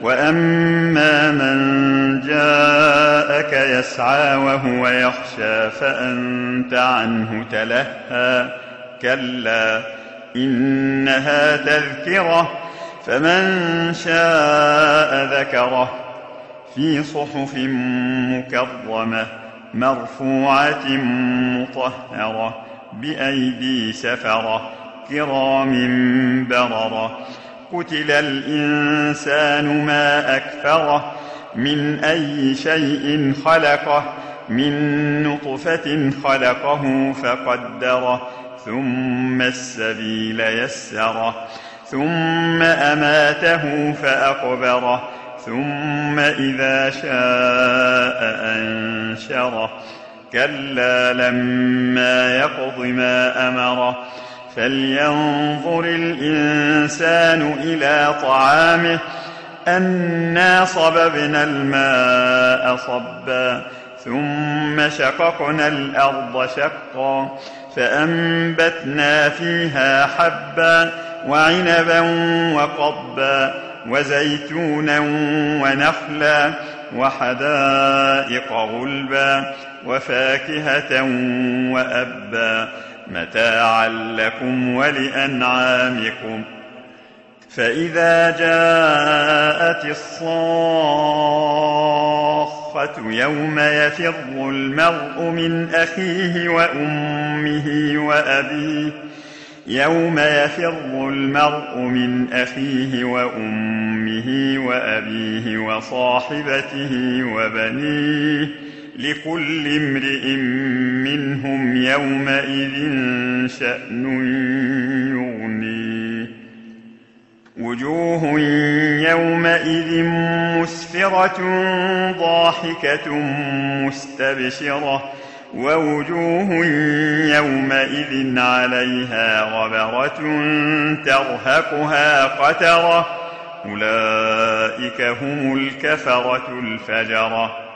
واما من جاءك يسعى وهو يخشى فانت عنه تلهى كلا انها تذكره فمن شاء ذكره في صحف مكرمه مرفوعه مطهره بايدي سفره كرام برره قتل الإنسان ما أكفره من أي شيء خلقه من نطفة خلقه فقدره. ثم السبيل يسره ثم أماته فأقبره ثم إذا شاء أنشره. كلا لما يقض ما أمره. فلينظر الانسان إلى طعامه انا صببنا الماء صبا ثم شققنا الأرض شقا فانبتنا فيها حبا وعنبا وقبا وزيتونا ونخلا وحدائق غلبا وفاكهه وابا متاعا لكم ولأنعامكم. فإذا جاءت الصاخة يوم يفر المرء من أخيه وأمه وأبيه يوم يفر المرء من أخيه وأمه وأبيه وصاحبته وبنيه لكل امرئ منهم يومئذ شأن يغنيه. وجوه يومئذ مسفرة ضاحكة مستبشرة ووجوه يومئذ عليها غبرة ترهقها قترة أولئك هم الكفرة الفجرة.